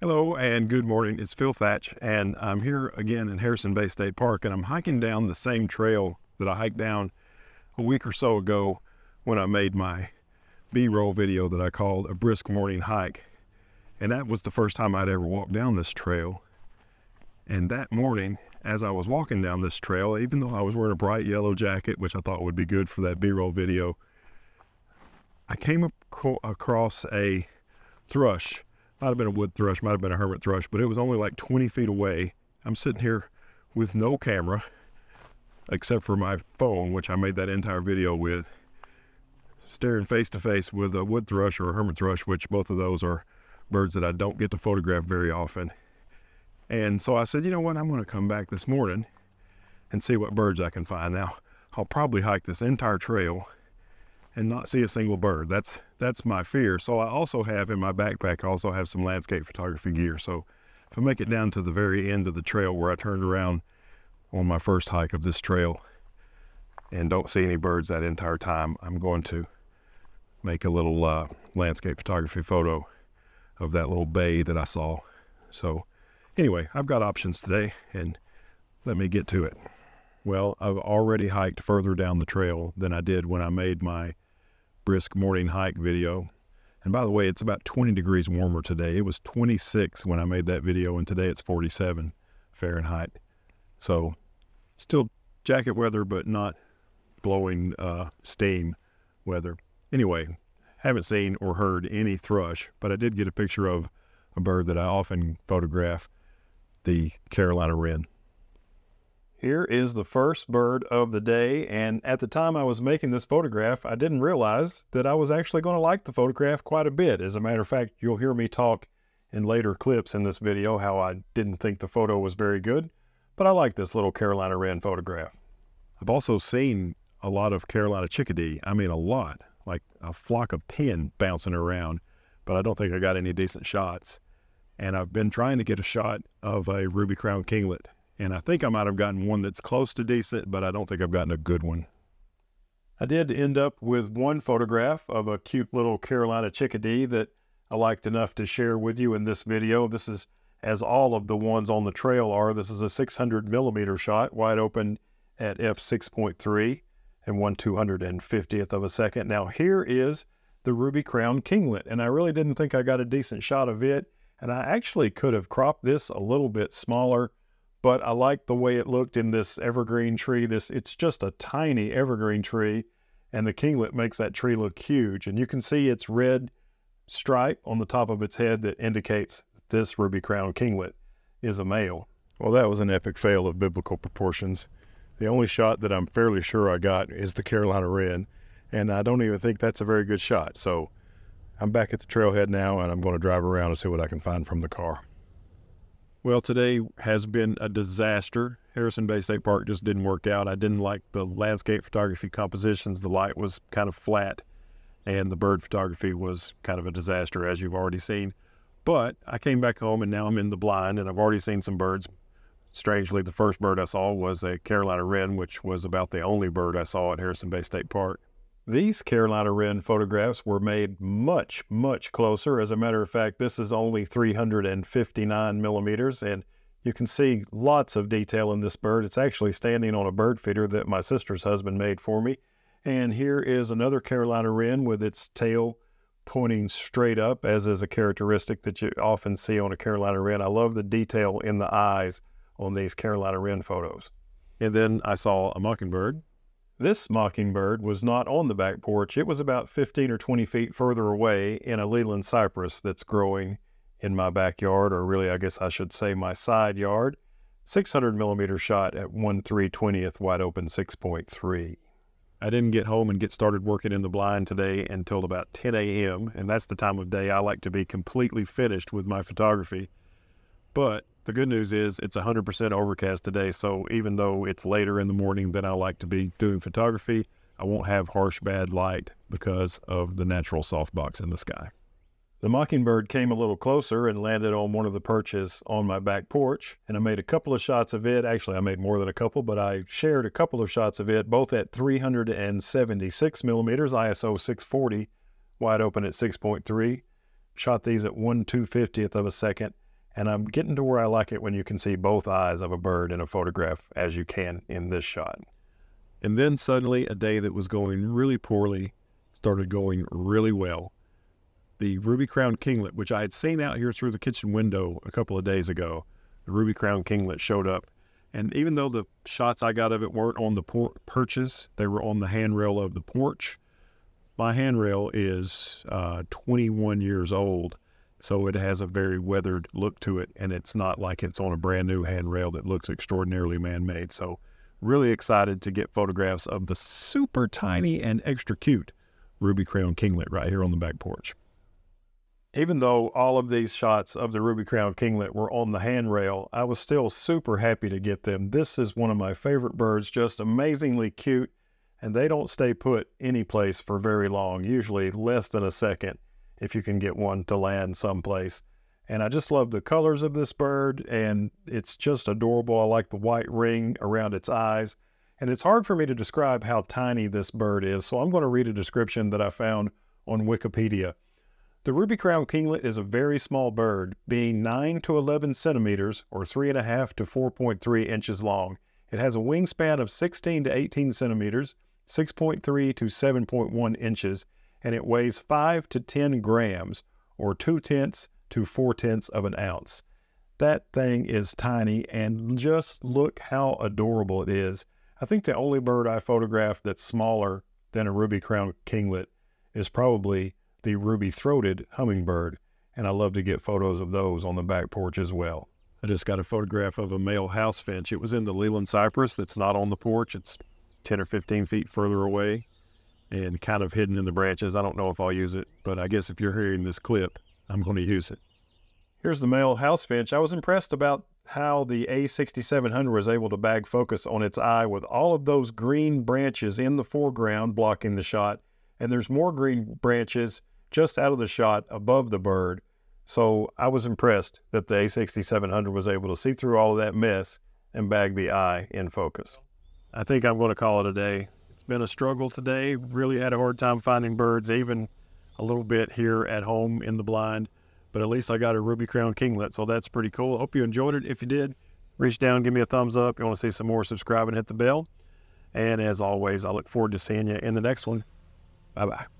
Hello and good morning. It's Phil Thach, and I'm here again in Harrison Bay State Park, and I'm hiking down the same trail that I hiked down a week or so ago when I made my B-roll video that I called a brisk morning hike. And that was the first time I'd ever walked down this trail. And that morning, as I was walking down this trail, even though I was wearing a bright yellow jacket, which I thought would be good for that B-roll video, I came ac- across a thrush might have been a wood thrush, might have been a hermit thrush, but it was only like 20 feet away. I'm sitting here with no camera except for my phone, which I made that entire video with, staring face to face with a wood thrush or a hermit thrush, which both of those are birds that I don't get to photograph very often. And so I said, you know what, I'm going to come back this morning and see what birds I can find. Now, I'll probably hike this entire trail and not see a single bird. That's that's my fear. So I also have in my backpack, I also have some landscape photography gear. So if I make it down to the very end of the trail where I turned around on my first hike of this trail and don't see any birds that entire time, I'm going to make a little uh, landscape photography photo of that little bay that I saw. So anyway, I've got options today and let me get to it. Well, I've already hiked further down the trail than I did when I made my brisk morning hike video. And by the way, it's about 20 degrees warmer today. It was 26 when I made that video, and today it's 47 Fahrenheit. So still jacket weather, but not blowing uh, steam weather. Anyway, haven't seen or heard any thrush, but I did get a picture of a bird that I often photograph, the Carolina wren. Here is the first bird of the day, and at the time I was making this photograph, I didn't realize that I was actually going to like the photograph quite a bit. As a matter of fact, you'll hear me talk in later clips in this video how I didn't think the photo was very good, but I like this little Carolina wren photograph. I've also seen a lot of Carolina chickadee. I mean, a lot, like a flock of 10 bouncing around, but I don't think I got any decent shots. And I've been trying to get a shot of a ruby crown kinglet and I think I might have gotten one that's close to decent, but I don't think I've gotten a good one. I did end up with one photograph of a cute little Carolina chickadee that I liked enough to share with you in this video. This is, as all of the ones on the trail are, this is a 600 millimeter shot, wide open at f6.3 and 1 250th of a second. Now here is the ruby crown kinglet, and I really didn't think I got a decent shot of it, and I actually could have cropped this a little bit smaller but I like the way it looked in this evergreen tree. This It's just a tiny evergreen tree, and the kinglet makes that tree look huge. And you can see its red stripe on the top of its head that indicates this ruby crown kinglet is a male. Well, that was an epic fail of biblical proportions. The only shot that I'm fairly sure I got is the Carolina wren, and I don't even think that's a very good shot. So I'm back at the trailhead now, and I'm going to drive around and see what I can find from the car. Well, today has been a disaster. Harrison Bay State Park just didn't work out. I didn't like the landscape photography compositions. The light was kind of flat, and the bird photography was kind of a disaster, as you've already seen. But I came back home, and now I'm in the blind, and I've already seen some birds. Strangely, the first bird I saw was a Carolina wren, which was about the only bird I saw at Harrison Bay State Park. These Carolina Wren photographs were made much, much closer. As a matter of fact, this is only 359 millimeters, and you can see lots of detail in this bird. It's actually standing on a bird feeder that my sister's husband made for me. And here is another Carolina Wren with its tail pointing straight up, as is a characteristic that you often see on a Carolina Wren. I love the detail in the eyes on these Carolina Wren photos. And then I saw a mockingbird this mockingbird was not on the back porch. It was about 15 or 20 feet further away in a Leyland cypress that's growing in my backyard, or really, I guess I should say my side yard. 600 millimeter shot at 1 320th wide open 6.3. I didn't get home and get started working in the blind today until about 10 a.m., and that's the time of day I like to be completely finished with my photography. But the good news is it's 100% overcast today, so even though it's later in the morning than I like to be doing photography, I won't have harsh bad light because of the natural softbox in the sky. The mockingbird came a little closer and landed on one of the perches on my back porch, and I made a couple of shots of it. Actually, I made more than a couple, but I shared a couple of shots of it, both at 376 millimeters, ISO 640, wide open at 6.3. Shot these at 1 250th of a second And I'm getting to where I like it when you can see both eyes of a bird in a photograph as you can in this shot. And then suddenly a day that was going really poorly started going really well. The ruby crown kinglet, which I had seen out here through the kitchen window a couple of days ago, the ruby crown kinglet showed up. And even though the shots I got of it weren't on the por- perches, they were on the handrail of the porch. My handrail is uh, 21 years old, so it has a very weathered look to it, and it's not like it's on a brand new handrail that looks extraordinarily man made. So, really excited to get photographs of the super tiny and extra cute ruby crown kinglet right here on the back porch. Even though all of these shots of the ruby crown kinglet were on the handrail, I was still super happy to get them. This is one of my favorite birds, just amazingly cute, and they don't stay put any place for very long, usually less than a second if you can get one to land someplace. And I just love the colors of this bird, and it's just adorable. I like the white ring around its eyes. And it's hard for me to describe how tiny this bird is, so I'm going to read a description that I found on Wikipedia. The ruby crown kinglet is a very small bird, being 9 to 11 centimeters or 3.5 to 4.3 inches long. It has a wingspan of 16 to 18 centimeters, 6.3 to 7.1 inches, and it weighs 5 to 10 grams, or 2 tenths to 4 tenths of an ounce. That thing is tiny, and just look how adorable it is. I think the only bird I photographed that's smaller than a ruby crowned kinglet is probably the ruby throated hummingbird, and I love to get photos of those on the back porch as well. I just got a photograph of a male house finch. It was in the Leyland cypress that's not on the porch. It's 10 or 15 feet further away and kind of hidden in the branches. I don't know if I'll use it, but I guess if you're hearing this clip, I'm going to use it. Here's the male house finch. I was impressed about how the A6700 was able to bag focus on its eye with all of those green branches in the foreground blocking the shot. And there's more green branches just out of the shot above the bird. So I was impressed that the A6700 was able to see through all of that mess and bag the eye in focus. I think I'm going to call it a day been a struggle today. Really had a hard time finding birds, even a little bit here at home in the blind. But at least I got a ruby crown kinglet, so that's pretty cool. Hope you enjoyed it. If you did, reach down, give me a thumbs up. You want to see some more, subscribe and hit the bell. And as always, I look forward to seeing you in the next one. Bye bye.